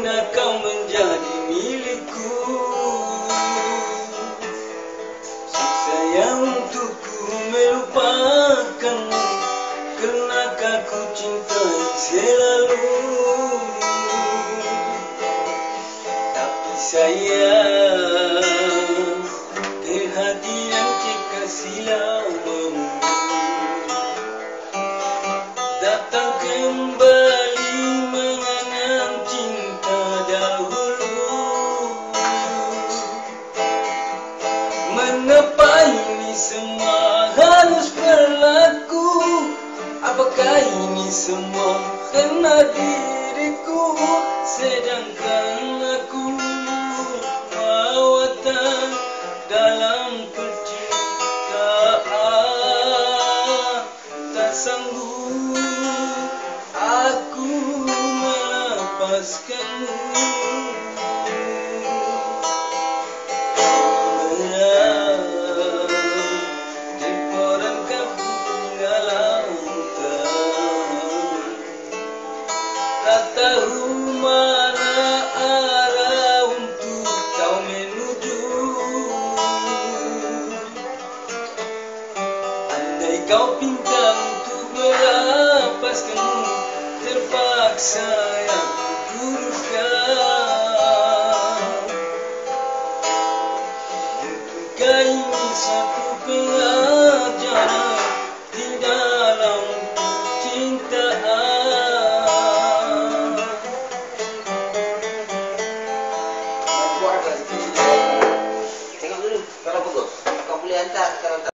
Karena kau menjadi milikku. Siksa yang untukku melupakanmu Karena aku cintai selalu? Tapi sayang Perhatian jika silamamu Datang kembali Apakah ini semua kena diriku Sedangkan aku mawatan dalam percintaan. Tak sanggup aku melepaskanmu Tak tahu mana arah untuk kau menuju. Andai kau pinta untuk melepaskanmu Terpaksa yang kudukan Untuk ini satu